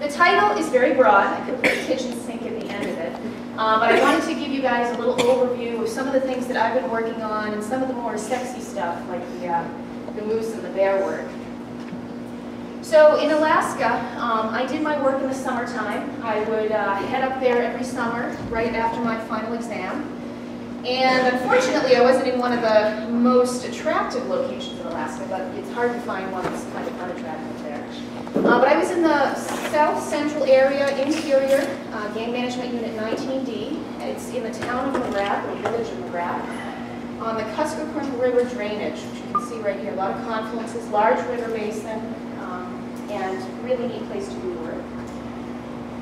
The title is very broad. I could put kitchen sink at the end of it. Uh, but I wanted to give you guys a little overview of some of the things that I've been working on and some of the more sexy stuff like the, uh, the moose and the bear work. So in Alaska, um, I did my work in the summertime. I would uh, head up there every summer right after my final exam. And unfortunately, I wasn't in one of the most attractive locations in Alaska, but it's hard to find one that's kind of unattractive but I was in the south central area, interior, uh, Game Management Unit 19D. It's in the town of McGrath, or village of McGrath, on the Kuskokwim River drainage, which you can see right here. A lot of confluences, large river basin, um, and really neat place to do work.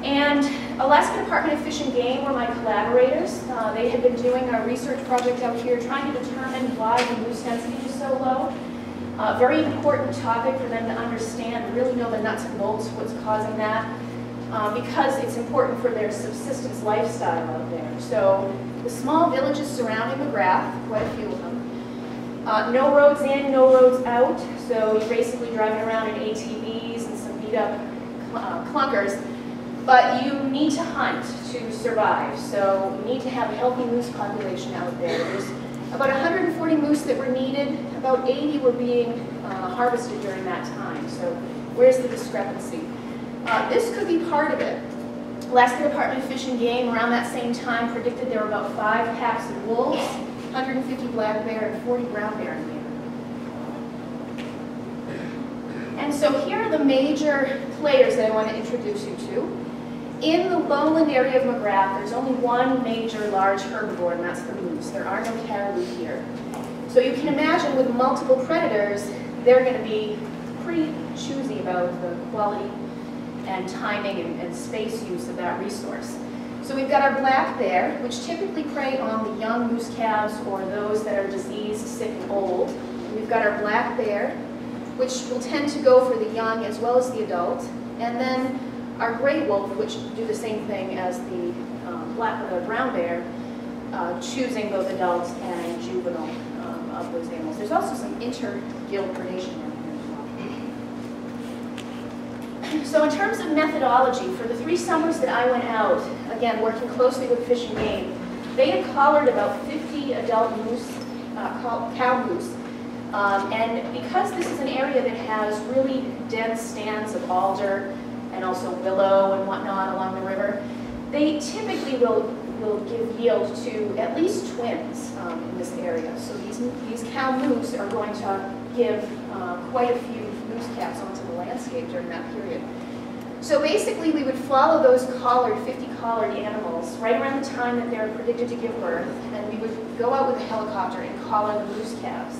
And Alaska Department of Fish and Game were my collaborators. Uh, they had been doing a research project out here trying to determine why the moose density is so low. Uh, very important topic for them to understand, really know the nuts and bolts of what's causing that, uh, because it's important for their subsistence lifestyle out there. So the small villages surrounding McGrath, quite a few of them, uh, no roads in, no roads out, so you're basically driving around in ATVs and some beat up uh, clunkers. But you need to hunt to survive, so you need to have a healthy moose population out there. There's about 140 moose that were needed, about 80 were being uh, harvested during that time, so where's the discrepancy? Uh, this could be part of it. Alaska Department of Fish and Game around that same time predicted there were about five packs of wolves, 150 black bear, and 40 brown bear in the area. And so here are the major players that I want to introduce you to. In the lowland area of McGrath, there's only one major large herbivore, and that's the moose. There are no caribou here. So you can imagine with multiple predators, they're going to be pretty choosy about the quality and timing and, and, space use of that resource. So we've got our black bear, which typically prey on the young moose calves or those that are diseased, sick, and old. We've got our black bear, which will tend to go for the young as well as the adult. And then our gray wolf, which do the same thing as the um, black, uh, brown bear, uh, choosing both adults and juvenile um, of those animals. There's also some intraguild predation. So in terms of methodology, for the three summers that I went out, again, working closely with Fish and Game, they had collared about 50 adult moose, uh, cow moose, um, and because this is an area that has really dense stands of alder, and also willow and whatnot along the river, they typically will, will give yield to at least twins um, in this area. So these, these cow moose are going to give uh, quite a few moose calves onto the landscape during that period. So basically we would follow those collared, 50 collared animals right around the time that they're predicted to give birth, and we would go out with a helicopter and collar the moose calves.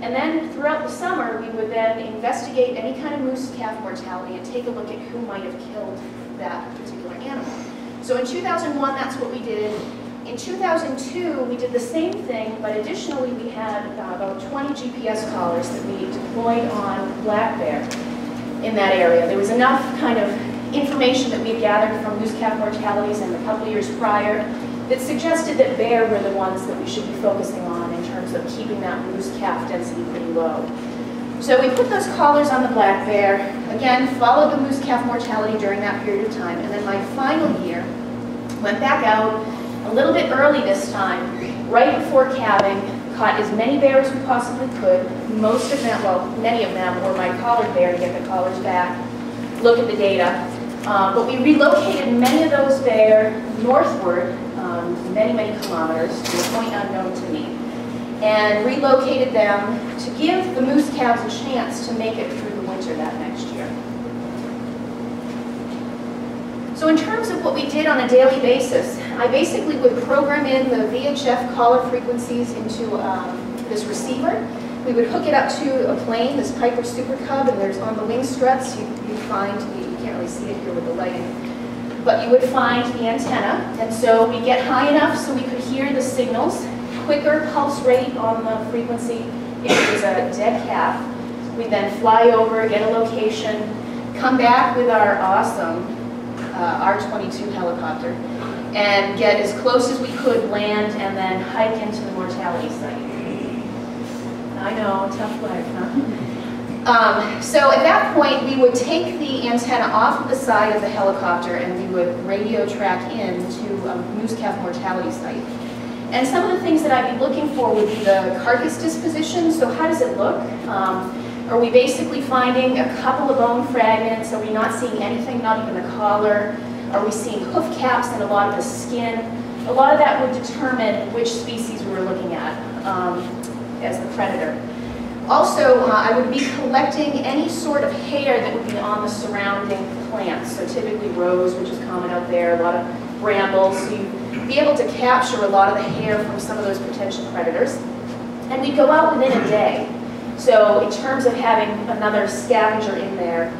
And then throughout the summer, we would then investigate any kind of moose calf mortality and take a look at who might have killed that particular animal. So in 2001, that's what we did. In 2002, we did the same thing, but additionally, we had about 20 GPS collars that we deployed on black bear in that area. There was enough kind of information that we had gathered from moose calf mortalities in a couple years prior that suggested that bear were the ones that we should be focusing on of keeping that moose calf density pretty low. So we put those collars on the black bear, again, followed the moose calf mortality during that period of time, and then my final year, went back out a little bit early this time, right before calving, caught as many bears as we possibly could. Most of them, well, many of them were my collared bear to get the collars back, look at the data. Um, but we relocated many of those bear northward um, many, many kilometers to a point unknown to me, and relocated them to give the moose calves a chance to make it through the winter that next year. So in terms of what we did on a daily basis, I basically would program in the VHF collar frequencies into um, this receiver. We would hook it up to a plane, this Piper Super Cub, and there's on the wing struts, you, you find, the, you can't really see it here with the lighting, but you would find the antenna. And so we get high enough so we could hear the signals, quicker pulse rate on the frequency if it was a dead calf. We then fly over, get a location, come back with our awesome uh, R-22 helicopter, and get as close as we could, land, and then hike into the mortality site. I know, tough life, huh? Um, so at that point, we would take the antenna off of the side of the helicopter and we would radio track in to a moose calf mortality site. And some of the things that I'd be looking for would be the carcass disposition. So how does it look? Um, are we basically finding a couple of bone fragments? Are we not seeing anything, not even the collar? Are we seeing hoof caps and a lot of the skin? A lot of that would determine which species we were looking at um, as the predator. Also, uh, I would be collecting any sort of hair that would be on the surrounding plants. So typically rose, which is common out there, a lot of brambles. So be able to capture a lot of the hair from some of those potential predators. And we'd go out within a day. So in terms of having another scavenger in there,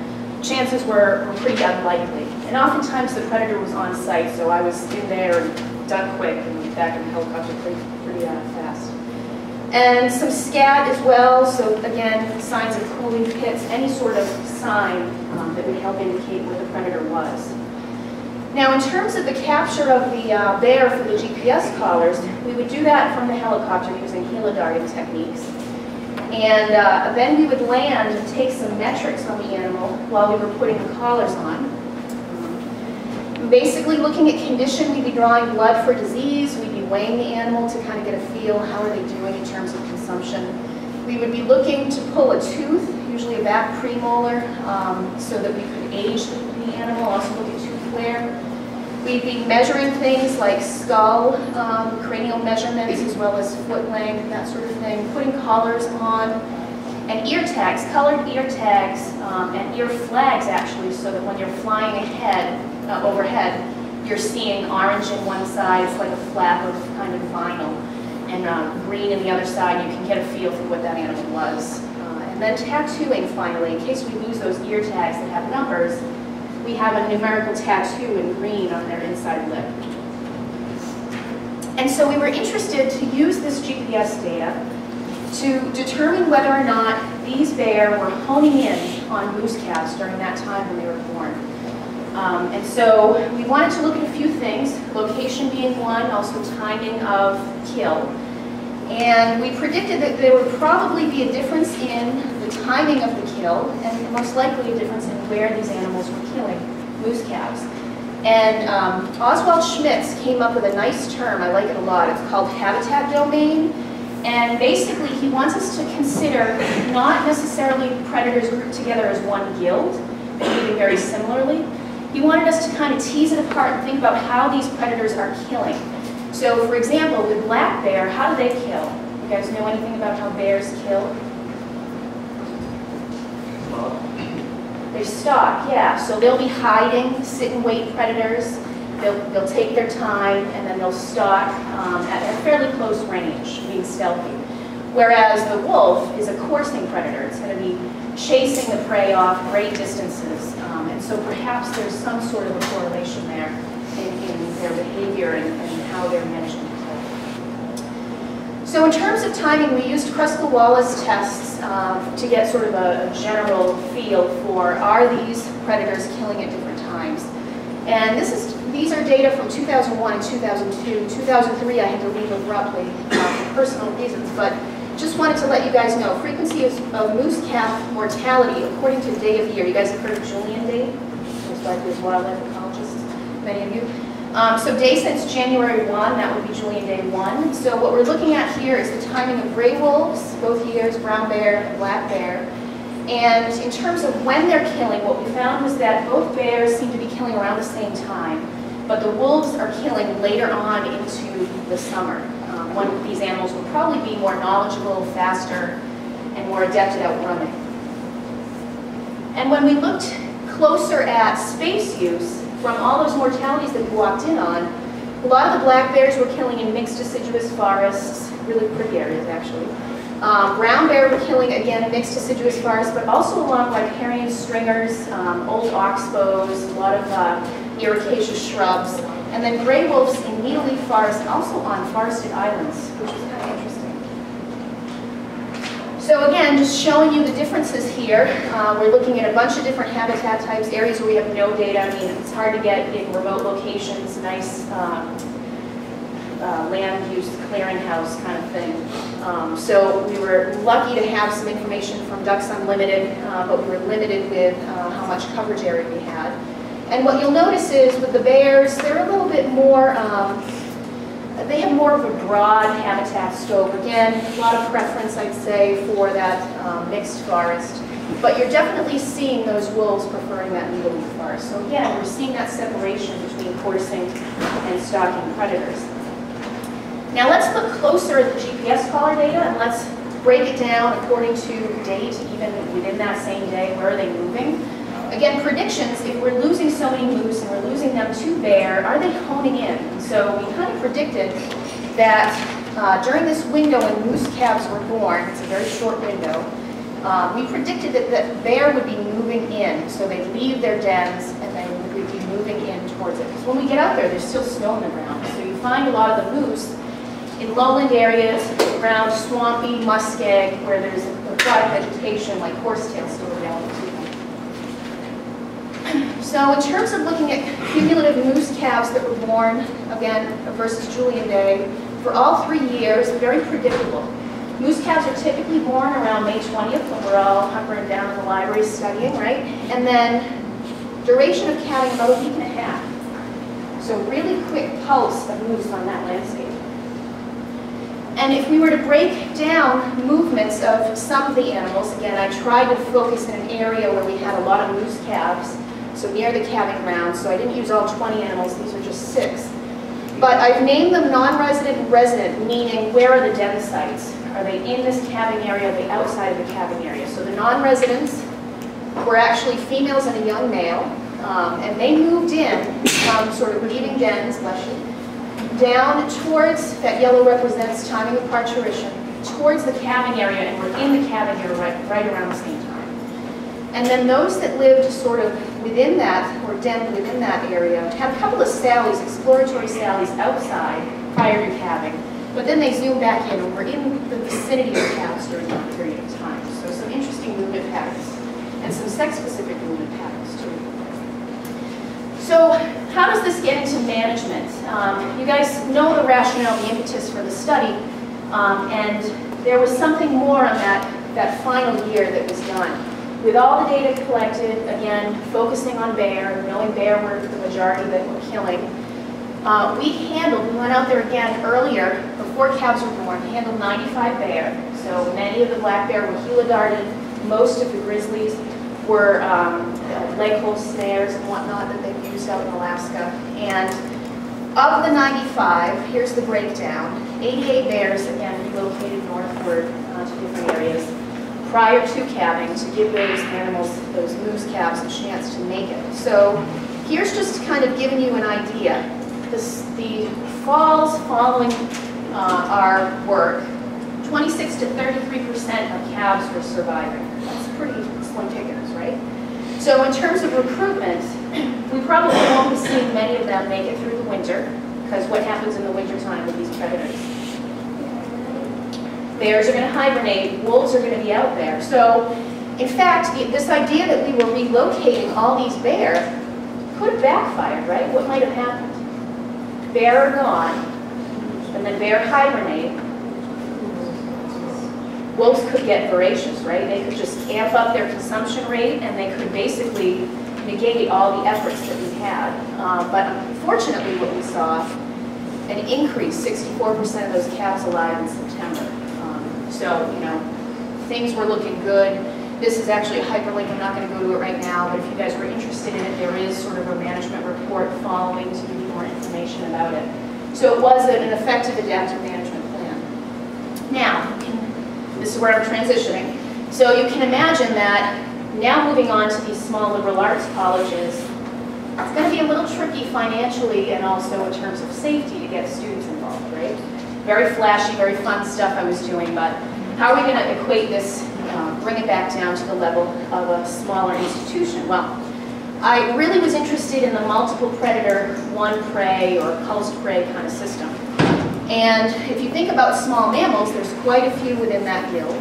chances were, were pretty unlikely. And oftentimes the predator was on site, so I was in there and done quick and back in the helicopter pretty, pretty uh, fast. And some scat as well, so again, signs of cooling pits, any sort of sign um, that would help indicate where the predator was. Now in terms of the capture of the uh, bear for the GPS collars, we would do that from the helicopter using helidarting techniques. And uh, then we would land and take some metrics on the animal while we were putting the collars on. Basically looking at condition, we'd be drawing blood for disease, we'd be weighing the animal to kind of get a feel, how are they doing in terms of consumption. We would be looking to pull a tooth, usually a back premolar, um, so that we could age the, animal, also look at tooth wear. We'd be measuring things like skull, um, cranial measurements, as well as foot length, and that sort of thing, putting collars on, and ear tags, colored ear tags, um, and ear flags actually, so that when you're flying ahead, uh, overhead, you're seeing orange in one side, it's like a flap of kind of vinyl, and uh, green in the other side, you can get a feel for what that animal was. Uh, and then tattooing finally, in case we lose those ear tags that have numbers, we have a numerical tattoo in green on their inside lip. And so we were interested to use this GPS data to determine whether or not these bear were honing in on moose calves during that time when they were born. Um, and so we wanted to look at a few things, location being one, also timing of kill. And we predicted that there would probably be a difference in the timing of the kill, and most likely a difference in where these animals were killing moose calves. And um, Oswald Schmitz came up with a nice term, I like it a lot, it's called habitat domain. And basically he wants us to consider not necessarily predators grouped together as one guild, behaving very similarly. He wanted us to kind of tease it apart and think about how these predators are killing. So for example, with black bear, how do they kill? You guys know anything about how bears kill? They stalk, yeah. So they'll be hiding, sit and wait predators. They'll, they'll take their time and then they'll stalk um, at a fairly close range, being stealthy. Whereas the wolf is a coursing predator. It's going to be chasing the prey off great distances. Um, and so perhaps there's some sort of a correlation there in, in their behavior and, and how they're managing. So in terms of timing, we used Kruskal-Wallis tests um, to get sort of a, a general feel for are these predators killing at different times. And this is these are data from 2001 and 2002. 2003 I had to leave abruptly uh, for personal reasons, but just wanted to let you guys know, frequency of, of moose calf mortality according to day of year. You guys have heard of Julian Day? Most likely wildlife ecologists, many of you. Um, so day since January 1, that would be Julian Day 1. So what we're looking at here is the timing of gray wolves, both years, brown bear and black bear. And in terms of when they're killing, what we found was that both bears seem to be killing around the same time, but the wolves are killing later on into the summer. Um, when these animals will probably be more knowledgeable, faster, and more adept at outrunning. And when we looked closer at space use, from all those mortalities that we walked in on, a lot of the black bears were killing in mixed deciduous forests, really pretty areas actually. Um, brown bear were killing, again, mixed deciduous forests, but also along riparian stringers, um, old oxbows, a lot of uh, shrubs, and then gray wolves in needle leaf forests also on forested islands, which kind of interesting. So again, just showing you the differences here. Uh, we're looking at a bunch of different habitat types, areas where we have no data. I mean, it's hard to get in remote locations, nice um, uh, land use clearinghouse kind of thing. Um, so we were lucky to have some information from Ducks Unlimited, uh, but we were limited with uh, how much coverage area we had. And what you'll notice is with the bears, they're a little bit more, um, they have more of a broad habitat scope. Again, a lot of preference, I'd say, for that um, mixed forest. But you're definitely seeing those wolves preferring that needle leaf forest. So again, we're seeing that separation between coursing and stalking predators. Now let's look closer at the GPS collar data and let's break it down according to date, even within that same day, where are they moving? Again, predictions, if we're losing so many moose and we're losing them to bear, are they honing in? So we kind of predicted that uh, during this window when moose calves were born, it's a very short window, uh, we predicted that the bear would be moving in. So they'd leave their dens and they would be moving in towards it. Because when we get out there, there's still snow on the ground. So you find a lot of the moose in lowland areas around swampy muskeg where there's aquatic vegetation like horsetail still available. So in terms of looking at cumulative moose calves that were born, again, versus Julian Day, for all three years, very predictable. Moose calves are typically born around May 20th when we're all hunkering down in the library studying, right? And then duration of calving about a week and a half. So really quick pulse of moose on that landscape. And if we were to break down movements of some of the animals, again, I tried to focus in an area where we had a lot of moose calves, so near the calving ground, so I didn't use all 20 animals, these are just six. But I've named them non-resident and resident, meaning where are the den sites? Are they in this calving area, are they outside of the calving area? So the non-residents were actually females and a young male, um, and they moved in from sort of leaving dens, bless you, down towards, that yellow represents timing of parturition, towards the calving area, and we're in the calving area right, right around the same. And then those that lived sort of within that, or denned within that area, had a couple of sallies, exploratory sallies outside prior to calving, but then they zoomed back in and were in the vicinity of calves during that period of time. So some interesting movement patterns, and some sex-specific movement patterns too. So how does this get into management? Um, you guys know the rationale, the impetus for the study, um, and there was something more on that, that final year that was done. With all the data collected, again, focusing on bear, knowing bear were the majority that were killing, uh, we handled, we went out there again earlier, before calves were born, handled 95 bear. So many of the black bear were helidarted, most of the grizzlies were um, leg hole snares and whatnot that they've used out in Alaska. And of the 95, here's the breakdown. 88 bears, again, relocated northward uh, to different areas prior to calving to give those animals, those moose calves, a chance to make it. So here's just kind of giving you an idea. This, the falls following uh, our work, 26 to 33% of calves were surviving. That's pretty slim pickings, right? So in terms of recruitment, we probably won't be seeing many of them make it through the winter, because what happens in the wintertime with these predators? Bears are going to hibernate, wolves are going to be out there. So in fact, this idea that we were relocating all these bear could have backfired, right? What might have happened? Bear are gone, and then bear hibernate, wolves could get voracious, right? They could just amp up their consumption rate and they could basically negate all the efforts that we had. Uh, but unfortunately what we saw, an increase, 64% of those calves alive so, you know, things were looking good. This is actually a hyperlink, I'm not going to go to it right now, but if you guys were interested in it, there is sort of a management report following to give you more information about it. So it was an effective adaptive management plan. Now, this is where I'm transitioning. So you can imagine that now moving on to these small liberal arts colleges, it's going to be a little tricky financially and also in terms of safety to get students involved, right? Very flashy, very fun stuff I was doing, but how are we going to equate this, uh, bring it back down to the level of a smaller institution? Well, I really was interested in the multiple predator, one prey or pulsed prey kind of system. And if you think about small mammals, there's quite a few within that guild.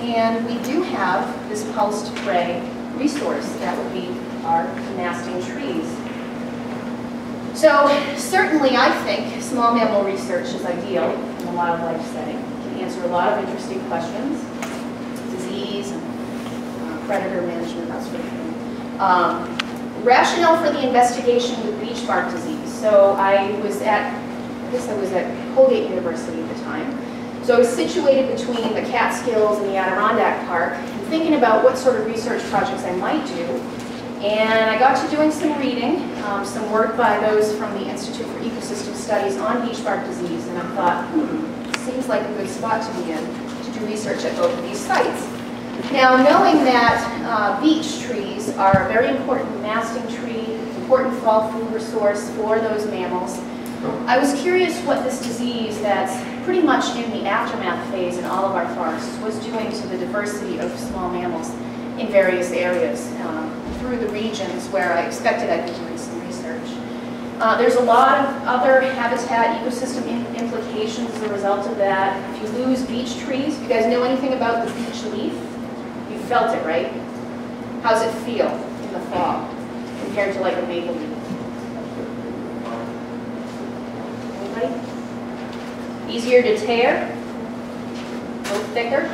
And we do have this pulsed prey resource that would be our nesting trees. So certainly I think small mammal research is ideal a wildlife setting. It can answer a lot of interesting questions, disease, and uh, predator management, that sort of thing. Um, rationale for the investigation with beech bark disease. So I was at, I guess I was at Colgate University at the time. So I was situated between the Catskills and the Adirondack Park, and thinking about what sort of research projects I might do. And I got to doing some reading, um, some work by those from the Institute for Ecosystem Studies on beech bark disease, and I thought, hmm, seems like a good spot to be in to do research at both of these sites. Now, knowing that uh, beech trees are a very important masting tree, important fall food resource for those mammals, I was curious what this disease that's pretty much in the aftermath phase in all of our forests was doing to the diversity of small mammals in various areas um, through the regions where I expected I'd be doing some research. Uh, there's a lot of other habitat ecosystem implications as a result of that. If you lose beech trees, you guys know anything about the beech leaf? You felt it, right? How's it feel in the fall compared to like a maple leaf? Easier to tear? A little thicker?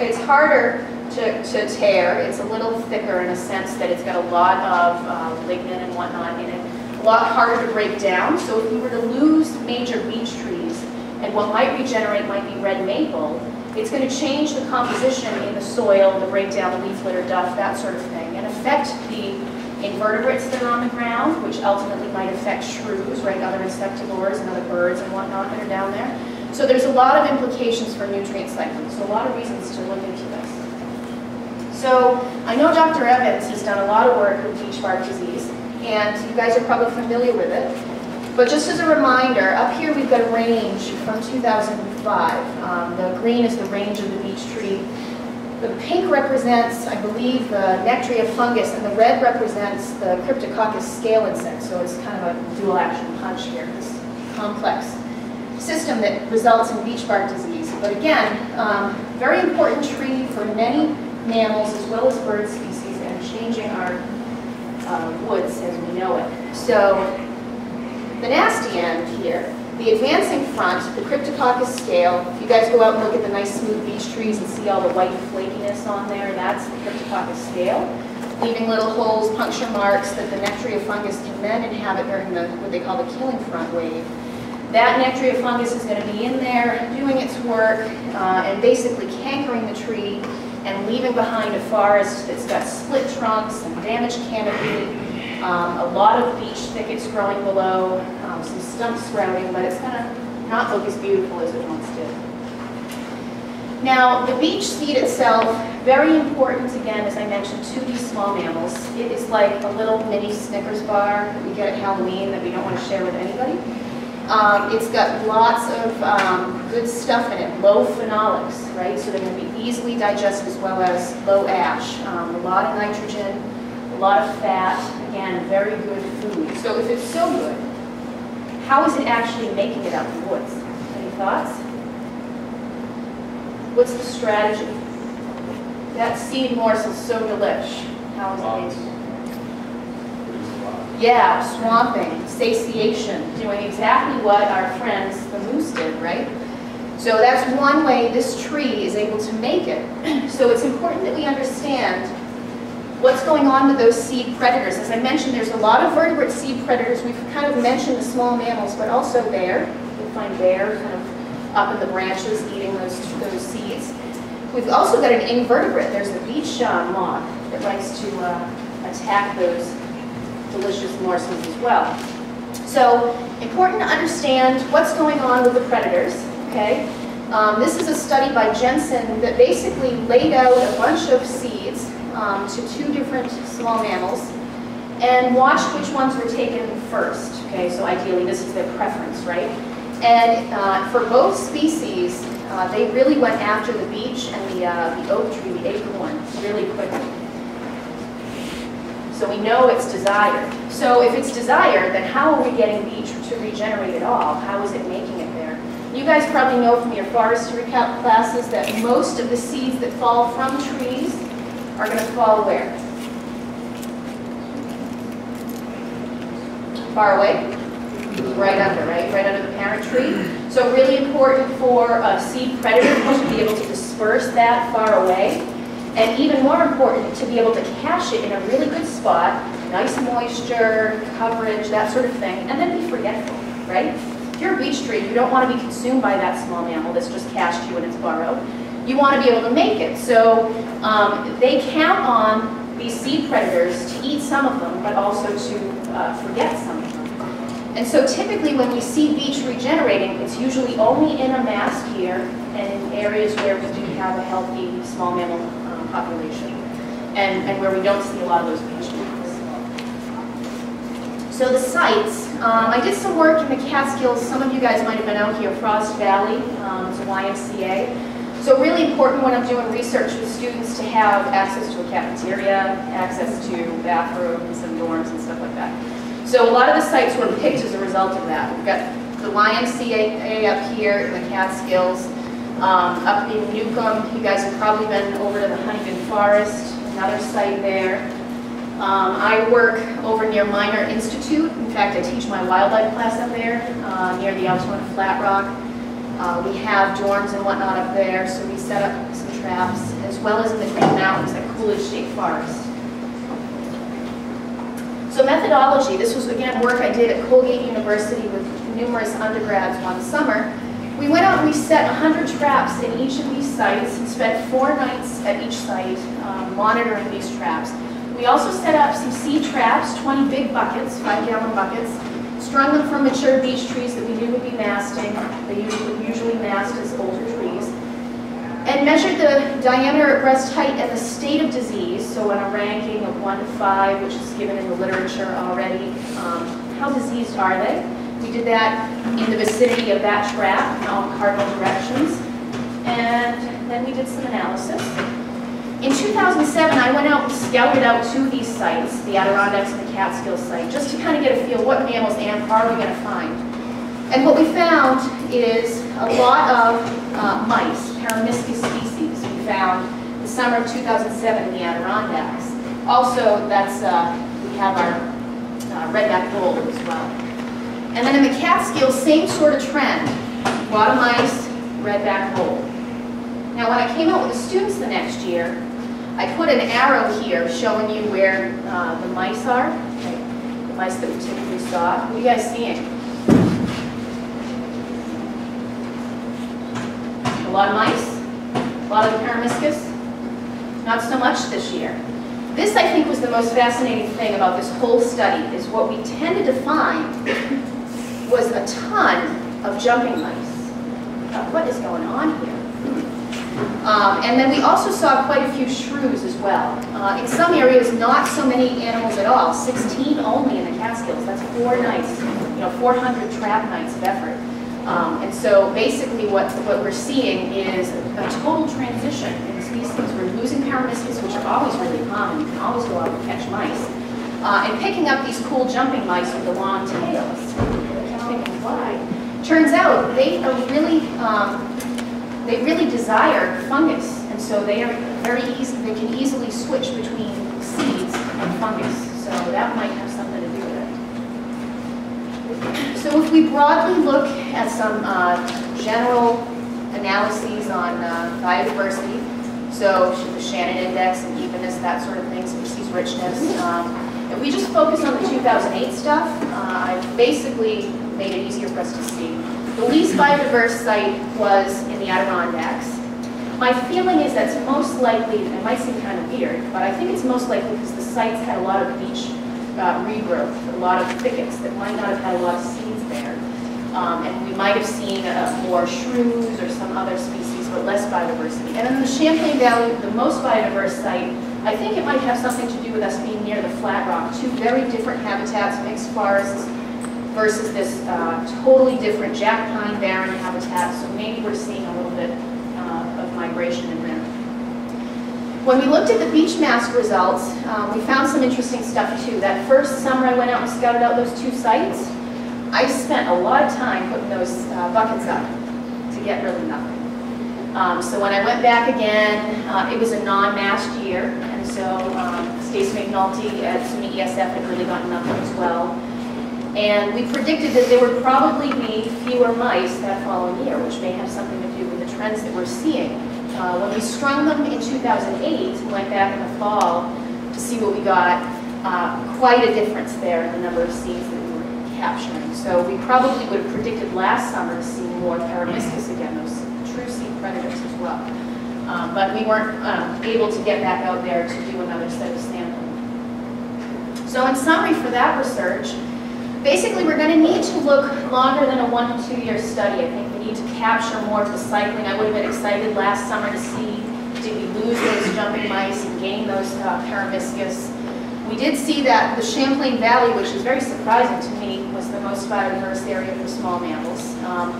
It's harder to, to tear. It's a little thicker in a sense that it's got a lot of uh, lignin and whatnot in it. A lot harder to break down. So if we were to lose major beech trees, and what might regenerate might be red maple, it's going to change the composition in the soil, the breakdown, the leaf litter, duff, that sort of thing, and affect the invertebrates that are on the ground, which ultimately might affect shrews, right, other insectivores and other birds and whatnot that are down there. So there's a lot of implications for nutrient cycling, so a lot of reasons to look into this. So I know Dr. Evans has done a lot of work with beech bark disease, and you guys are probably familiar with it. But just as a reminder, up here we've got a range from 2005. Um, the green is the range of the beech tree. The pink represents, I believe, the Nectria fungus, and the red represents the Cryptococcus scale insect. So it's kind of a dual action punch here, this complex system that results in beech bark disease. But again, um, very important tree for many mammals as well as bird species and changing our uh, woods as we know it. So the nasty end here the advancing front, the Cryptococcus scale, if you guys go out and look at the nice smooth beech trees and see all the white flakiness on there, that's the Cryptococcus scale, leaving little holes, puncture marks that the Nectria fungus can then inhabit during the, what they call the killing front wave. That Nectria fungus is going to be in there doing its work uh, and basically cankering the tree and leaving behind a forest that's got split trunks and damaged canopy, um, a lot of beech thickets growing below, um, some stumps sprouting, but it's going to not look as beautiful as it once did. Now, the beech seed itself, very important, again, as I mentioned, to these small mammals. It is like a little mini Snickers bar that we get at Halloween that we don't want to share with anybody. Um, it's got lots of um, good stuff in it, low phenolics, right? So they're going to be easily digested as well as low ash. Um, a lot of nitrogen, a lot of fat, again, very good food. So if it's so good, how is it actually making it out in the woods? Any thoughts? What's the strategy? That seed morsel so delish. How is it making Yeah, swamping, satiation, doing exactly what our friends, the moose, did, right? So that's one way this tree is able to make it. So it's important that we understand what's going on with those seed predators. As I mentioned, there's a lot of vertebrate seed predators. We've kind of mentioned the small mammals, but also bear. You'll find bear kind of up in the branches eating those, those seeds. We've also got an invertebrate. There's a beech uh, moth that likes to uh, attack those delicious morsels as well. So important to understand what's going on with the predators, okay? Um, this is a study by Jensen that basically laid out a bunch of seeds um, to two different small mammals and watched which ones were taken first. Okay, so ideally this is their preference, right? And uh, for both species, uh, they really went after the beech and the, uh, the oak tree, the acorn, really quickly. So we know it's desired. So if it's desired, then how are we getting beech to regenerate at all? How is it making it there? You guys probably know from your forestry classes that most of the seeds that fall from trees are going to fall where? Far away? right under, right? Right under the parent tree. So really important for a seed predator to be able to disperse that far away. And even more important, to be able to cache it in a really good spot, nice moisture, coverage, that sort of thing, and then be forgetful, right? If you're a beech tree, you don't want to be consumed by that small mammal that's just cached you in its burrow. You want to be able to make it. So um, they count on these seed predators to eat some of them, but also to uh, forget some of them. And so typically when we see beech regenerating, it's usually only in a mass here and in areas where we do have a healthy small mammal population and, and where we don't see a lot of those trees. So the sites, um, I did some work in the Catskills. Some of you guys might have been out here, Frost Valley, um, it's a YMCA. So really important when I'm doing research with students to have access to a cafeteria, access to bathrooms and dorms and stuff like that. So a lot of the sites were picked as a result of that. We've got the YMCA up here in the Catskills. Um, up in Newcomb, you guys have probably been over to the Huntington Forest, another site there. Um, I work over near Miner Institute. In fact, I teach my wildlife class up there, uh, near the Altona Flat Rock. Uh, we have dorms and whatnot up there, so we set up some traps, as well as in the Green Mountains at Coolidge State Forest. So methodology, this was again work I did at Colgate University with numerous undergrads one summer. We went out and we set 100 traps in each of these sites and spent four nights at each site um, monitoring these traps. We also set up some seed traps, 20 big buckets, five gallon buckets, strung them from mature beech trees that we knew would be masting. They usually, usually mast as older trees and measured the diameter at breast height and the state of disease, so on a ranking of 1 to 5, which is given in the literature already, um, how diseased are they? We did that in the vicinity of that trap, in all cardinal directions, and then we did some analysis. In 2007, I went out and scouted out two of these sites, the Adirondacks and the Catskill site, just to kind of get a feel what mammals and are we going to find. And what we found is a lot of uh, mice, Peromyscus species we found the summer of 2007 in the Adirondacks. Also, that's uh, we have our uh, redback vole as well. And then in the Catskills, same sort of trend. Of mice, redback vole. Now, when I came out with the students the next year, I put an arrow here showing you where uh, the mice are, the mice that we typically saw. What are you guys seeing? A lot of mice, a lot of Peromyscus. not so much this year. This, I think, was the most fascinating thing about this whole study, is what we tended to find was a ton of jumping mice. Uh, what is going on here? Um, and then we also saw quite a few shrews as well. Uh, in some areas, not so many animals at all, 16 only in the Catskills. That's four nights, you know, 400 trap nights of effort. Um, and so basically what, what we're seeing is a, total transition in species. We're losing Peromyscus, which are always really common. You can always go out and catch mice. Uh, and picking up these cool jumping mice with the long tails. Turns out they are really, um, they really desire fungus. And so they are very easy, they can easily switch between seeds and fungus. So that might have something to do with it. So if we broadly look at some uh, general analyses on uh, biodiversity, so the Shannon Index and evenness, that sort of thing, species richness. Um, if we just focus on the 2008 stuff, uh, I've basically made it easier for us to see. The least biodiverse site was in the Adirondacks. My feeling is that's most likely, it might seem kind of weird, but I think it's most likely because the sites had a lot of beech uh, regrowth, a lot of thickets that might not have had a lot of seeds there. Um, and we might have seen uh, more shrews or some other species, but less biodiversity. And in the Champlain Valley, the most biodiverse site, I think it might have something to do with us being near the flat rock, two very different habitats, mixed forests, versus this uh, totally different jack pine barren habitat. So maybe we're seeing a little bit uh, of migration in there. When we looked at the beech mast results, um, we found some interesting stuff too. That first summer I went out and scouted out those two sites, I spent a lot of time putting those uh, buckets up to get really nothing. Um, so when I went back again, uh, it was a non-mast year, and so um, Stacy McNulty at SUNY ESF had really gotten nothing as well. And we predicted that there would probably be fewer mice that following year, which may have something to do with the trends that we're seeing. Uh, when we strung them in 2008, we went back in the fall to see what we got, uh, quite a difference there in the number of seeds that we were capturing. So we probably would have predicted last summer to see more Peromyscus again, those true seed predators as well. Um, but we weren't um, able to get back out there to do another set of sampling. So in summary for that research, basically we're going to need to look longer than a one to two year study. I think we need to capture more of the cycling. I would have been excited last summer to see did we lose those jumping mice and gain those uh, Peromyscus. We did see that the Champlain Valley, which is very surprising to me, was the most biodiverse area for small mammals. Um,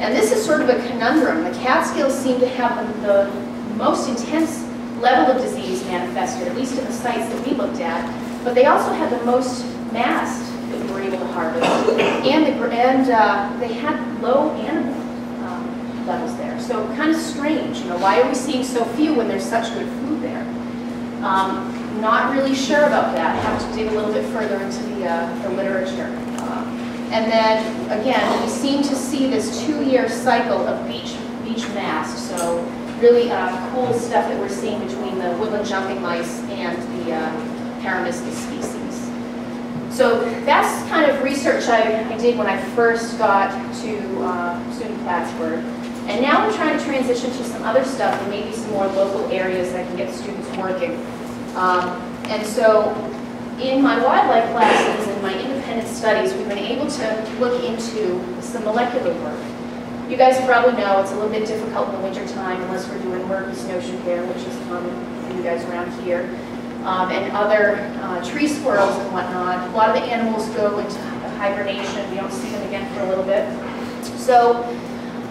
and this is sort of a conundrum. The Catskills seem to have the, most intense level of disease manifested, at least in the sites that we looked at, but they also had the most mast harvest, and, the, and uh, they had low animal um, levels there. So kind of strange, you know, why are we seeing so few when there's such good food there? Um, not really sure about that. Have to dig a little bit further into the, uh, the literature. Uh, and then, again, we seem to see this two-year cycle of beech beech mast. So really uh, cool stuff that we're seeing between the woodland jumping mice and the uh, Peromyscus species. So that's kind of research I, I did when I first got to uh, SUNY Plattsburgh. And now I'm trying to transition to some other stuff and maybe some more local areas that can get students working. Um, and so in my wildlife classes and my independent studies, we've been able to look into some molecular work. You guys probably know it's a little bit difficult in the wintertime unless we're doing murky snowshoe hare, which is common for you guys around here, um, and other uh, tree squirrels and whatnot. A lot of the animals go into hibernation. We don't see them again for a little bit. So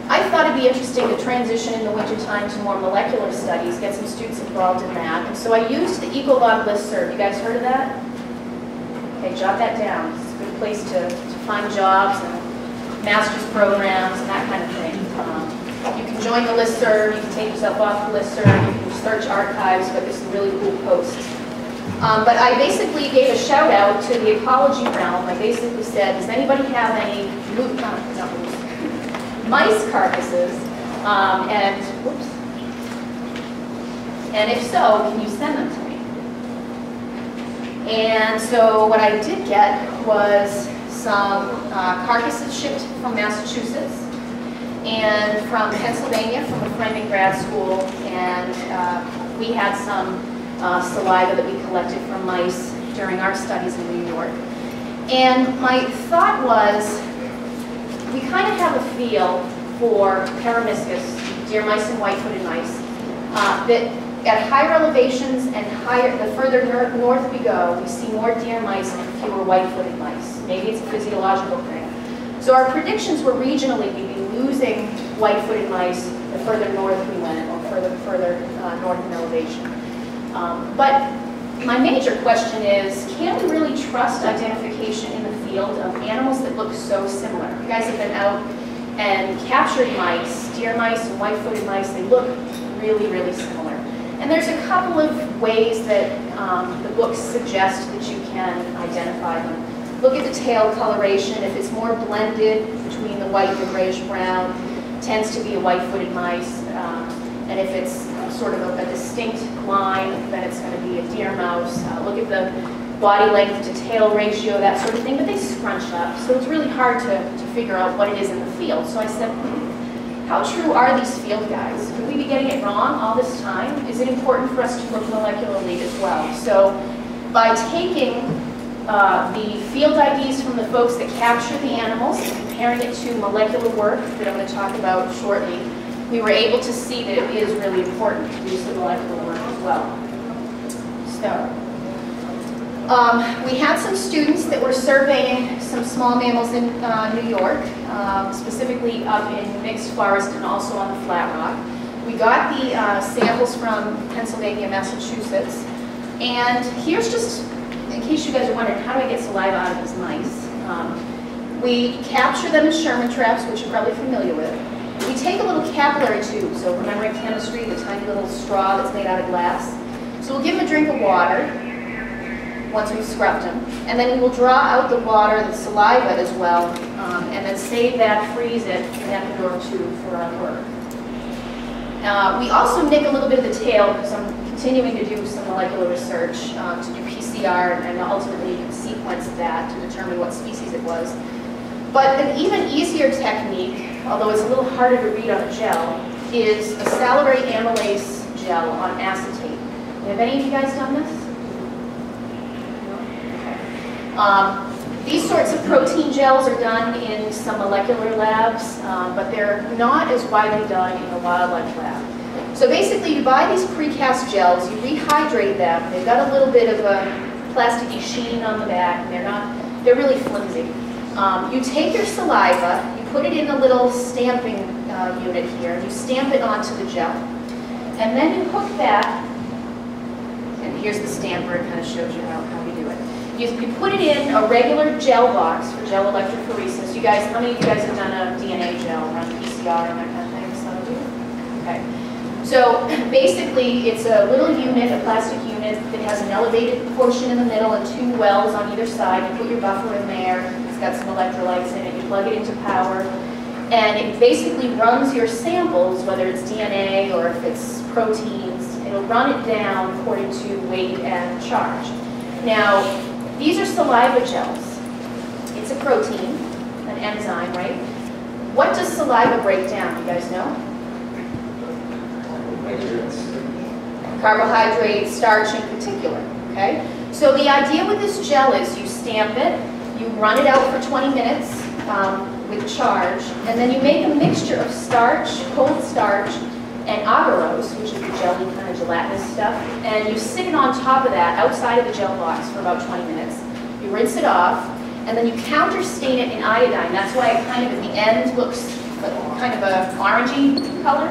I thought it'd be interesting to transition in the wintertime to more molecular studies, get some students involved in that. And so I used the Ecolog listserv. You guys heard of that? Okay, jot that down. It's a good place to, to find jobs and master's programs and that kind of thing. Um, you can join the listserv, you can take yourself off the listserv, you can search archives, but there's some really cool posts. Um, but I basically gave a shout out to the ecology realm. I basically said, does anybody have any, moose, mice carcasses, um, and whoops, and if so, can you send them to me? And so what I did get was some uh, carcasses shipped from Massachusetts and from Pennsylvania from a friend in grad school, and uh, we had some uh, saliva that we collected from mice during our studies in New York. And my thought was, we kind of have a feel for Peromyscus, deer mice and white-footed mice, uh, that at higher elevations and higher, the further north we go, we see more deer mice and fewer white-footed mice. Maybe it's a physiological thing. So our predictions were regionally we'd be losing white-footed mice the further north we went, or further further uh, north in elevation. Um, but my major question is, can we really trust identification in the field of animals that look so similar? You guys have been out and captured mice, deer mice white-footed mice, they look really, really similar. And there's a couple of ways that um, the books suggest that you can identify them. Look at the tail coloration. If it's more blended between the white and the grayish-brown, tends to be a white-footed mice. Um, and if it's sort of a, a, distinct line, that it's going to be a deer mouse. Uh, look at the body length to tail ratio, that sort of thing, but they scrunch up. So it's really hard to, to figure out what it is in the field. So I said, hmm, how true are these field guides? Could we be getting it wrong all this time? Is it important for us to look molecularly as well? So by taking uh, the field IDs from the folks that capture the animals comparing it to molecular work that I'm going to talk about shortly, we were able to see that it is really important to do some molecular work as well. So, um, we had some students that were surveying some small mammals in uh, New York, um, specifically up in mixed forest and also on the flat rock. We got the uh, samples from Pennsylvania, Massachusetts, and here's just, in case you guys are wondering, how do I get saliva out of these mice? Um, we capture them in Sherman traps, which you're probably familiar with. We take a little capillary tube, so remembering chemistry, the tiny little straw that's made out of glass. So we'll give them a drink of water, once we've scrubbed them. And then we will draw out the water, the saliva as well, um, and then save that, freeze it, in Eppendorf tube for our work. Uh, we also nick a little bit of the tail because I'm continuing to do some molecular research um, to do PCR and ultimately sequence that to determine what species it was. But an even easier technique, although it's a little harder to read on a gel, is a salivary amylase gel on acetate. Have any of you guys done this? No? Um, these sorts of protein gels are done in some molecular labs, um, but they're not as widely done in the wildlife lab. So basically, you buy these precast gels, you rehydrate them. They've got a little bit of a plasticky sheen on the back, and they're not, they're really flimsy. Um, you take your saliva, you put it in a little stamping uh, unit here, you stamp it onto the gel. And then you hook that, and here's the stamper, it kind of shows you how, how we do it. You, you put it in a regular gel box for gel electrophoresis. You guys, how many of you guys have done a DNA gel, run PCR and that kind of thing? Some of you? Okay. So basically, it's a little unit, a plastic unit that has an elevated portion in the middle and two wells on either side. You put your buffer in there. Got some electrolytes in it. You plug it into power. And it basically runs your samples, whether it's DNA or if it's proteins, it'll run it down according to weight and charge. Now, these are saliva gels. It's a protein, an enzyme, right? What does saliva break down? You guys know? Carbohydrates, starch in particular, okay? So the idea with this gel is you stamp it, you run it out for 20 minutes um, with charge, and then you make a mixture of starch, cold starch, and agarose, which is the jelly kind of gelatinous stuff, and you sit it on top of that outside of the gel box for about 20 minutes. You rinse it off, and then you counter stain it in iodine. That's why it kind of at the end looks kind of a orangey color.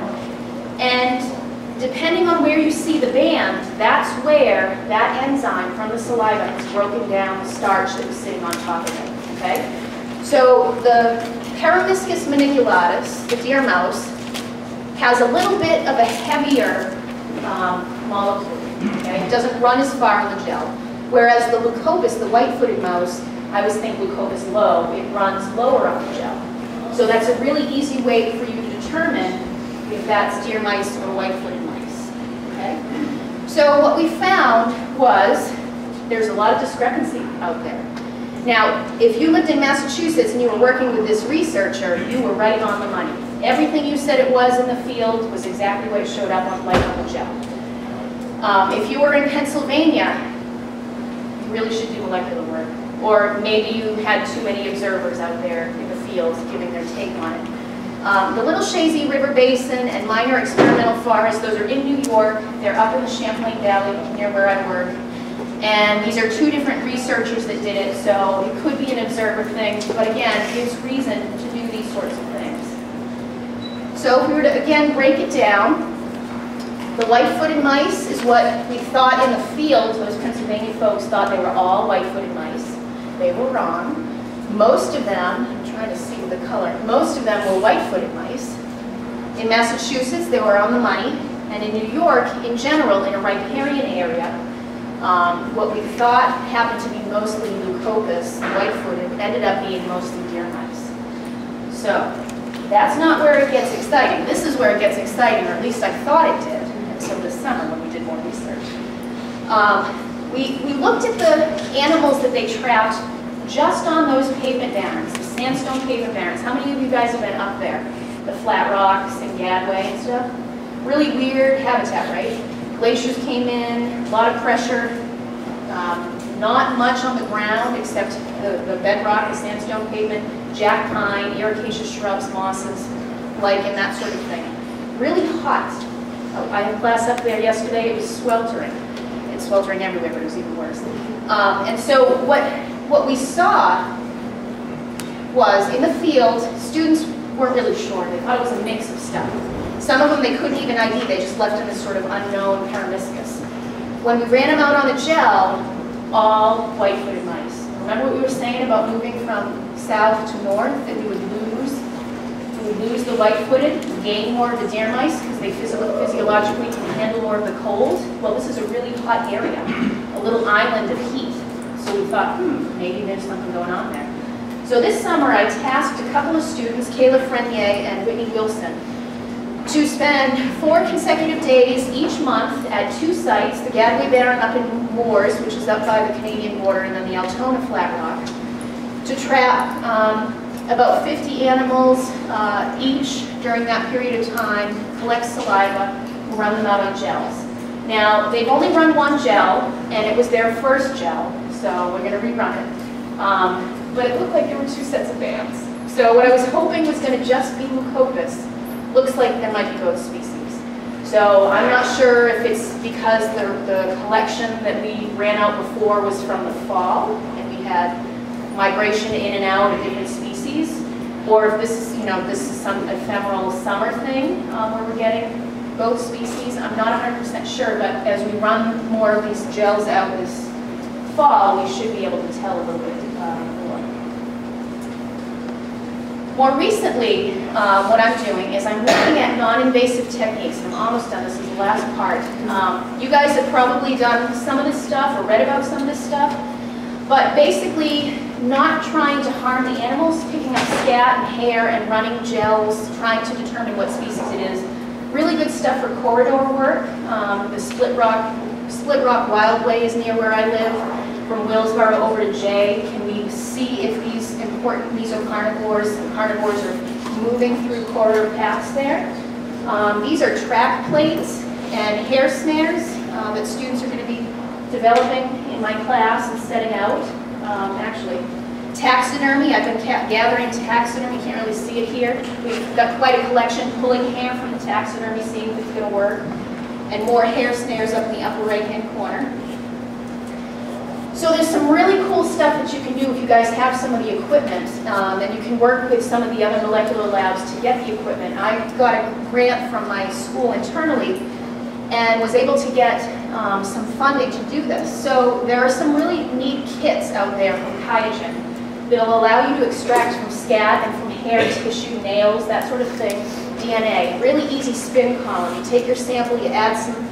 And depending on where you see the band, that's where that enzyme from the saliva has broken down the starch that was sitting on top of it, okay? So the Peromyscus maniculatus, the deer mouse, has a little bit of a heavier um, molecule, okay? It doesn't run as far in the gel. Whereas the leucopus, the white-footed mouse, I always think leucopus low, it runs lower on the gel. So that's a really easy way for you to determine if that's deer mice or white-footed okay? So what we found was there's a lot of discrepancy out there. Now, if you lived in Massachusetts and you were working with this researcher, you were right on the money. Everything you said it was in the field was exactly what it showed up on, on the gel. Um, if you were in Pennsylvania, you really should do molecular work. Or maybe you had too many observers out there in the field giving their take on it. Um, the Little Chazy River Basin and Miner Experimental Forest, those are in New York. They're up in the Champlain Valley near where I work. And these are two different researchers that did it, so it could be an observer thing, but again, it gives reason to do these sorts of things. So if we were to, again, break it down, the white-footed mice is what we thought in the field, those Pennsylvania folks thought they were all white-footed mice. They were wrong. Most of them, trying to see the color, most of them were white-footed mice. In Massachusetts, they were on the money, and in New York, in general, in a riparian area, um, what we thought happened to be mostly leucopus, white-footed, ended up being mostly deer mice. So, that's not where it gets exciting. This is where it gets exciting, or at least I thought it did until this summer when we did more research. Um, we, we looked at the animals that they trapped just on those pavement the sandstone pavement barrens. How many of you guys have been up there? The flat rocks and Gadway and stuff? Really weird habitat, right? Glaciers came in, a lot of pressure, um, not much on the ground except the, the bedrock, the sandstone pavement, jack pine, ericaceous shrubs, mosses, lichen, that sort of thing. Really hot. Oh, I had class up there yesterday, it was sweltering. It's sweltering everywhere, but it was even worse. Um, and so what, what we saw was in the field, students weren't really sure. They thought it was a mix of stuff. Some of them they couldn't even ID, they just left in this sort of unknown Peromyscus. When we ran them out on the gel, all white-footed mice. Remember what we were saying about moving from south to north, that we would lose we lose the white-footed, gain more of the deer mice because they physiologically can handle more of the cold. Well, this is a really hot area, a little island of heat. So we thought, hmm, maybe there's something going on there. So this summer, I tasked a couple of students, Kayla Frenier and Whitney Wilson, to spend four consecutive days each month at two sites, the Gadway Barren up in Mooers, which is up by the Canadian border, and then the Altona Flat Rock, to trap um, about 50 animals uh, each during that period of time, collect saliva, run them out on gels. Now, they've only run one gel, and it was their first gel, so we're going to rerun it. Um, but it looked like there were two sets of bands. So what I was hoping was going to just be Leucopus, looks like there might be both species. So I'm not sure if it's because the, the collection that we ran out before was from the fall, and we had migration in and out of different species, or if this is, you know, this is some ephemeral summer thing um, where we're getting both species. I'm not 100% sure, but as we run more of these gels out this fall, we should be able to tell a little bit more. More recently, uh, what I'm doing is I'm looking at non-invasive techniques. I'm almost done. This is the last part. Um, you guys have probably done some of this stuff or read about some of this stuff, but basically not trying to harm the animals, picking up scat and hair and running gels, trying to determine what species it is. Really good stuff for corridor work. Um, the Split Rock, Split Rock Wildway is near where I live. From Willsboro over to Jay, can we see if these important mesocarnivores and carnivores are moving through corridor paths there? Um, these are track plates and hair snares uh, that students are going to be developing in my class and setting out. Um, actually, taxidermy, I've been gathering taxidermy, can't really see it here. We've got quite a collection, pulling hair from the taxidermy, seeing if it's going to work. And more hair snares up in the upper right-hand corner. So there's some really cool stuff that you can do if you guys have some of the equipment, um, and you can work with some of the other molecular labs to get the equipment. I got a grant from my school internally and was able to get um, some funding to do this. So there are some really neat kits out there from QIAGEN that'll allow you to extract from scat and from hair tissue, nails, that sort of thing, DNA. Really easy spin column. You take your sample, you add some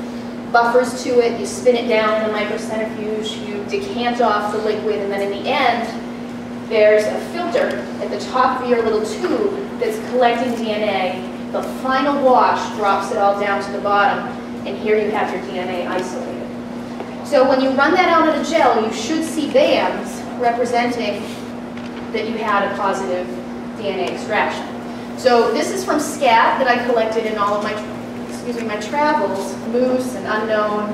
buffers to it, you spin it down in a microcentrifuge, you decant off the liquid, and then in the end, there's a filter at the top of your little tube that's collecting DNA. The final wash drops it all down to the bottom, and here you have your DNA isolated. So when you run that out of the gel, you should see bands representing that you had a positive DNA extraction. So this is from scat that I collected in all of my excuse me, my travels, moose, an unknown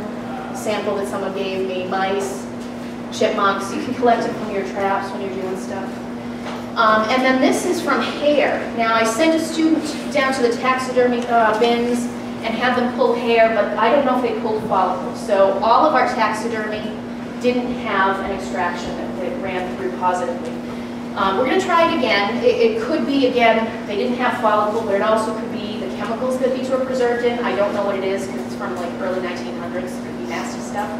sample that someone gave me, mice, chipmunks. You can collect it from your traps when you're doing stuff. Um, and then this is from hair. Now I sent a student down to the taxidermy uh, bins and had them pull hair, but I don't know if they pulled follicles. So all of our taxidermy didn't have an extraction that, that ran through positively. Um, we're going to try it again. It, it, could be, again, they didn't have follicle, but it also could be chemicals that these were preserved in. I don't know what it is because it's from like early 1900s. It could be nasty stuff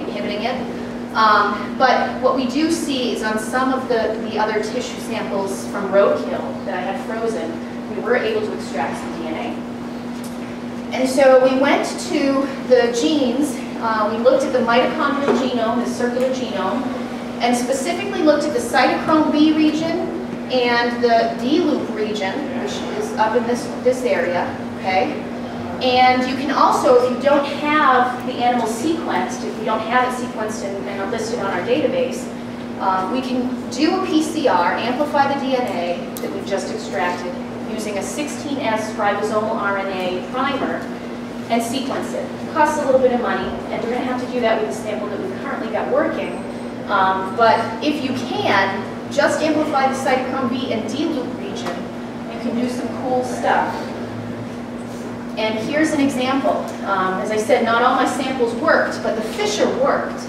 inhibiting it. Um, but what we do see is on some of the, the other tissue samples from roadkill that I had frozen, we were able to extract some DNA. And so we went to the genes, uh, we looked at the mitochondrial genome, the circular genome, and specifically looked at the cytochrome B region and the D-loop region, which up in this, this area, okay? And you can also, if you don't have the animal sequenced, if we don't have it sequenced and, and listed on our database, um, we can do a PCR, amplify the DNA that we've just extracted using a 16S ribosomal RNA primer and sequence it. It costs a little bit of money, and we're going to have to do that with the sample that we've currently got working. Um, but if you can, just amplify the cytochrome B and D loop region, can do some cool stuff. And here's an example. Um, as I said, not all my samples worked, but the Fisher worked.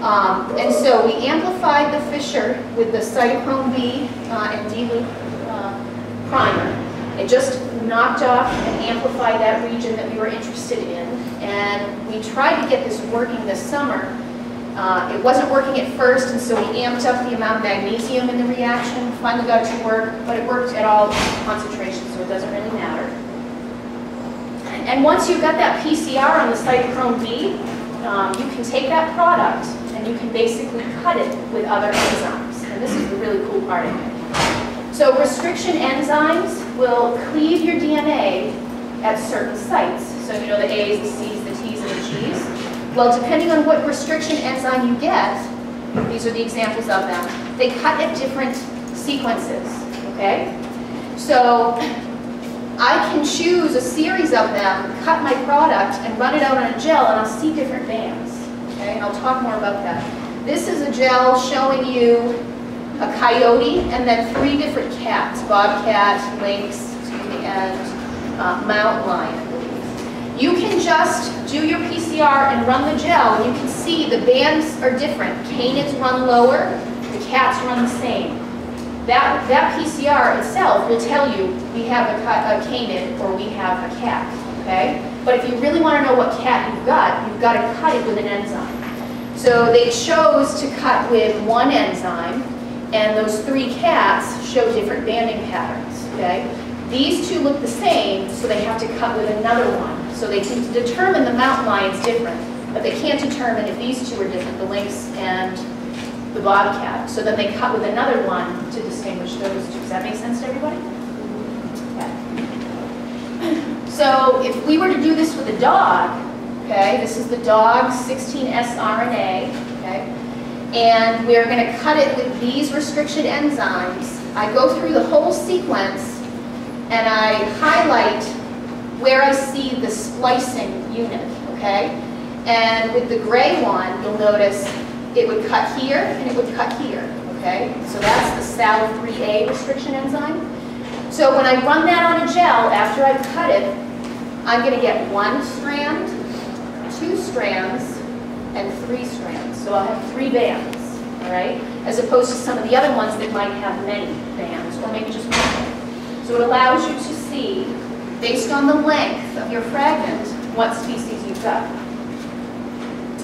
Um, and so we amplified the Fisher with the cytochrome B uh, and D loop uh, primer. It just knocked off and amplified that region that we were interested in. And we tried to get this working this summer, uh, it wasn't working at first, and so we amped up the amount of magnesium in the reaction, finally got it to work, but it worked at all concentrations, so it doesn't really matter. And once you've got that PCR on the cytochrome B, um, you can take that product and you can basically cut it with other enzymes. And this is the really cool part of it. So restriction enzymes will cleave your DNA at certain sites. So you know the A's, the C's, the T's, and the G's. Well, depending on what restriction enzyme you get, these are the examples of them, they cut at different sequences, okay? So I can choose a series of them, cut my product, and run it out on a gel, and I'll see different bands, okay? And I'll talk more about that. This is a gel showing you a coyote and then three different cats, bobcat, lynx, and uh, mountain lion. You can just do your PCR and run the gel, and you can see the bands are different. Canids run lower, the cats run the same. That, that PCR itself will tell you we have a, a canid or we have a cat, okay? But if you really want to know what cat you've got, you've got to cut it with an enzyme. So they chose to cut with one enzyme, and those three cats show different banding patterns, okay? These two look the same, so they have to cut with another one. So they can determine the mountain lion's different, but they can't determine if these two are different, the lynx and the bobcat. So then they cut with another one to distinguish those two. Does that make sense to everybody? Okay. So if we were to do this with a dog, okay, this is the dog 16S RNA, okay, and we're going to cut it with these restriction enzymes. I go through the whole sequence and I highlight where I see the splicing unit, okay? And with the gray one, you'll notice it would cut here and it would cut here, okay? So that's the Sau3A restriction enzyme. So when I run that on a gel, after I've cut it, I'm going to get one strand, two strands, and three strands. So I'll have three bands, all right? As opposed to some of the other ones that might have many bands, or maybe just one. So it allows you to see based on the length of your fragment, what species you've got.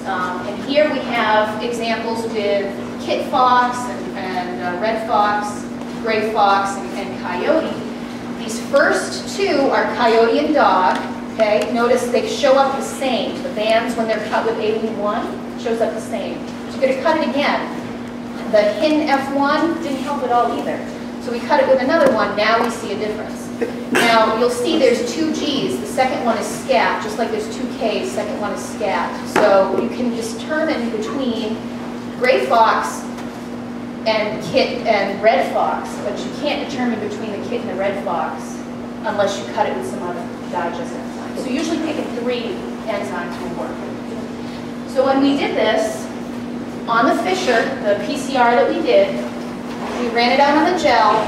Um, and here we have examples with kit fox and, and uh, red fox, gray fox, and, and, coyote. These first two are coyote and dog. Okay, notice they show up the same. The bands, when they're cut with AE1, shows up the same. So you're going to cut it again. The HIN F1 didn't help at all either. So we cut it with another one. Now we see a difference. Now, you'll see there's two G's. The second one is scat, just like there's two K's, second one is scat. So you can determine between gray fox and kit and red fox, but you can't determine between the kit and the red fox unless you cut it with some other digest enzyme. So usually picking three enzymes will work. So when we did this, on the Fisher, the PCR that we did, we ran it out on the gel,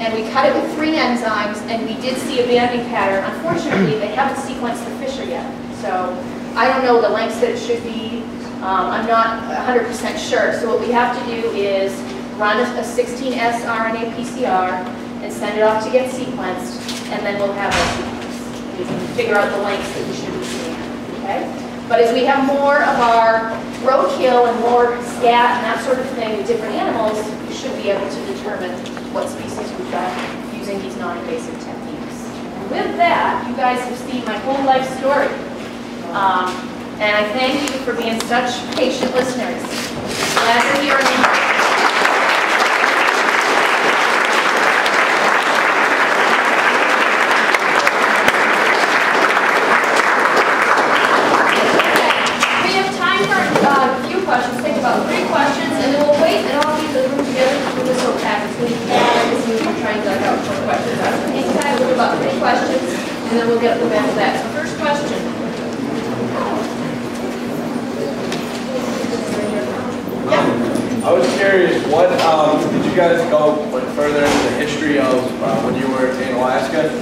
and we cut it with three enzymes, and we did see a banding pattern. Unfortunately, they haven't sequenced the Fisher yet, so I don't know the lengths that it should be. Um, I'm not 100% sure. So what we have to do is run a, a 16S RNA PCR and send it off to get sequenced, and then we'll have a. We can figure out the lengths that we should be seeing. Okay? But as we have more of our roadkill and more scat and that sort of thing with different animals, we should be able to determine what species we've got using these non-invasive techniques. with that, you guys have seen my whole life story. Um, and I thank you for being such patient listeners. Glad to hear you. questions, take about three questions, and then we'll wait and be in the room together with this whole package. We can, as we are trying to duck out questions. Hang tight, we'll do about three questions, and then we'll get the back to that. So first question. Yeah. I was curious, what um, did you guys go like further into the history of uh, when you were in Alaska?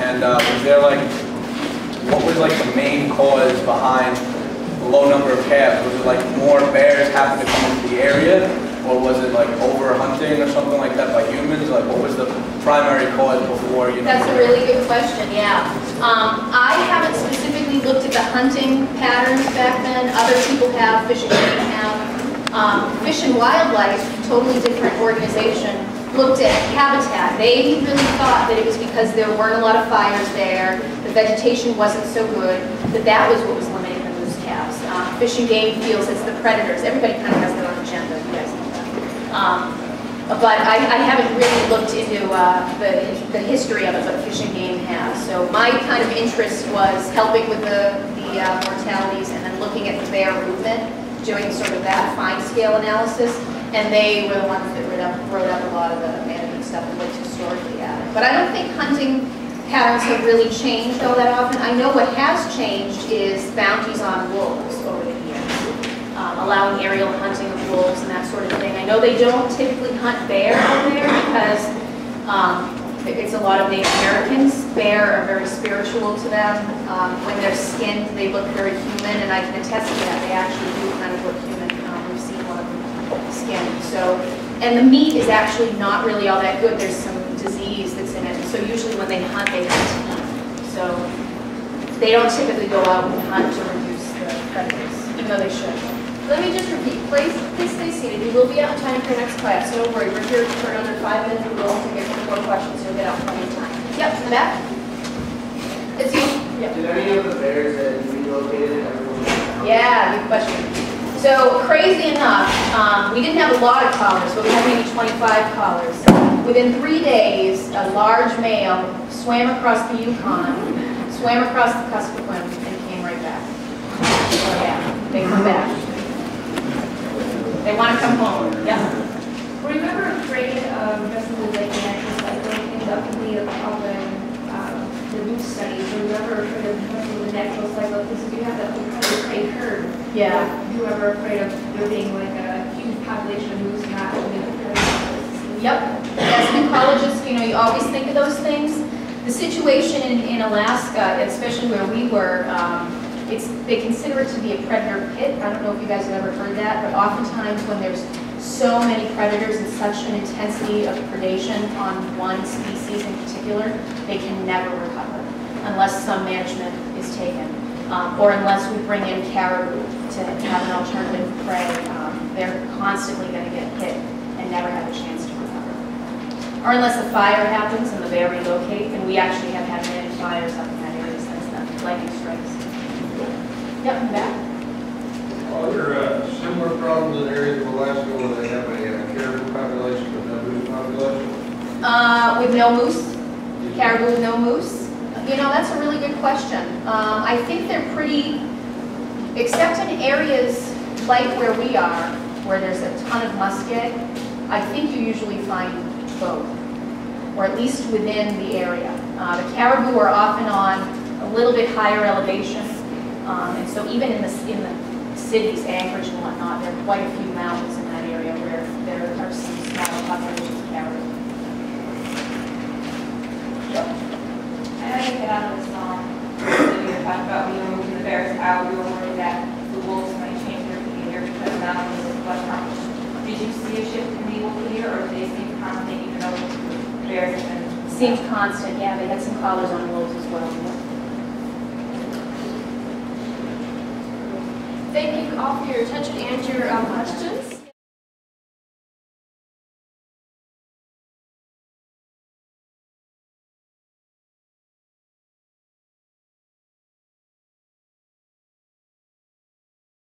And uh, was there like, what was like the main cause behind the low number of calves? Was it like happened to come into the area? Or was it like over hunting or something like that by humans? Like what was the primary cause before, you know? That's a really good question, yeah. Um, I haven't specifically looked at the hunting patterns back then. Other people have, Fish and Game have. Um, Fish and Wildlife, totally different organization, looked at habitat. They really thought that it was because there weren't a lot of fires there, the vegetation wasn't so good, that that was what was limiting the moose calves. Um, Fish and Game feels it's the predators. Everybody kind of has their own agenda, you guys know. Um, But I, I haven't really looked into uh, the, the history of it, but Fish and Game has. So my kind of interest was helping with the, the uh, mortalities and then looking at the bear movement, doing sort of that fine scale analysis. And they were the ones that wrote up, wrote up a lot of the management stuff and looked historically at it. But I don't think hunting patterns have really changed all that often. I know what has changed is bounties on wolves over the years, um, allowing aerial hunting of wolves and that sort of thing. I know they don't typically hunt bear over there because um, it's a lot of Native Americans. Bear are very spiritual to them. Um, When they're skinned, they look very human, and I can attest to that. They actually do kind of look human. Um, We've seen one of them skinned. So, and the meat is actually not really all that good. There's some disease that's in it. So usually when they hunt, they hunt to eat. So they don't typically go out and hunt to reduce the predators, even though they should. Let me just repeat, please, please stay seated. You will be out in time for your next class. So Don't worry, we're here for another five minutes. We will also get more questions. You'll get out plenty of time. Yep, in the back. It's you. Yep. Did any of the bears that you relocated ever go back? Yeah, good question. So crazy enough, um, we didn't have a lot of callers, but we had maybe 25 callers. Within three days, a large male swam across the Yukon, swam across the Kuskokwim, and came right back. So yeah, they come back. They want to come home, yeah. Were you ever afraid of just the lake natural cycle things up in the, the, um, the moose studies? Were you ever afraid of messing the natural cycle? Because you have that whole kind of great herd. Yeah. Were you ever afraid of there being like a huge population of moose not living in the Yep, as an ecologist, you know, you always think of those things. The situation in, in Alaska, especially where we were, um, it's, they consider it to be a predator pit. I don't know if you guys have ever heard that, but oftentimes when there's so many predators and such an intensity of predation on one species in particular, they can never recover unless some management is taken. Um, or unless we bring in caribou to have an alternative prey. Um, they're constantly gonna get hit and never have a chance to. Or unless a fire happens and the bear relocate, and we actually have had many fires up in that area since then, lightning strikes. Yep, and back. Are there uh, similar problems in areas of Alaska where they have a uh, caribou population but no moose population? Uh, with no moose, caribou with no moose? You know, that's a really good question. Um, I think they're pretty, except in areas like where we are, where there's a ton of muskeg, I think you usually find both, or at least within the area. Uh, the caribou are often on a little bit higher elevation, um, and so even in the, in the cities, Anchorage and whatnot, there are quite a few mountains in that area where there are some smaller populations of caribou. I know you out of this that you talking about when you were the bears out, you were worried that the wolves might change their behavior because now it's a. Did you see a shift in the wolf behavior, or did they seem constant even though the bears have been? Seemed constant, yeah, they had some collars on wolves as well. Thank you all for your attention and your um, questions.